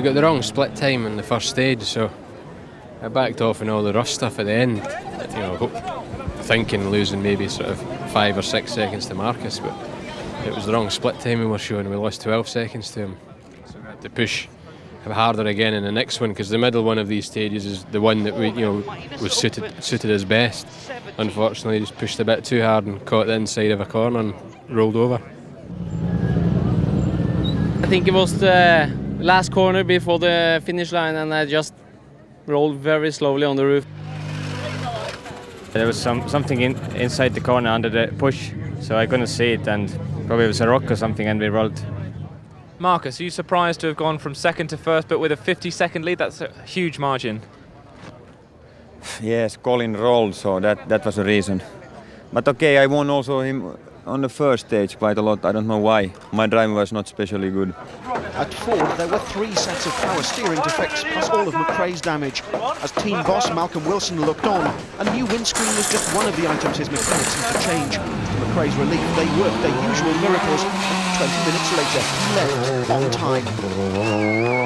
we got the wrong split time in the first stage, so I backed off and all the rush stuff at the end. You know, thinking losing maybe sort of five or six seconds to Marcus, but it was the wrong split time we were showing. We lost 12 seconds to him, so we had to push harder again in the next one because the middle one of these stages is the one that we you know was suited suited us best. Unfortunately, just pushed a bit too hard and caught the inside of a corner and rolled over. I think it was the last corner before the finish line, and I just rolled very slowly on the roof. There was some something in, inside the corner under the push, so I couldn't see it, and probably it was a rock or something, and we rolled. Marcus, are you surprised to have gone from second to first, but with a 50 second lead? That's a huge margin. Yes, Colin rolled, so that, that was the reason. But okay, I won also him on the first stage quite a lot. I don't know why. My driving was not especially good. At Ford, there were three sets of power steering defects, plus all of McRae's damage. As team boss Malcolm Wilson looked on, a new windscreen was just one of the items his mechanics had to change. To McRae's relief, they worked their usual miracles, 20 minutes later, left on time.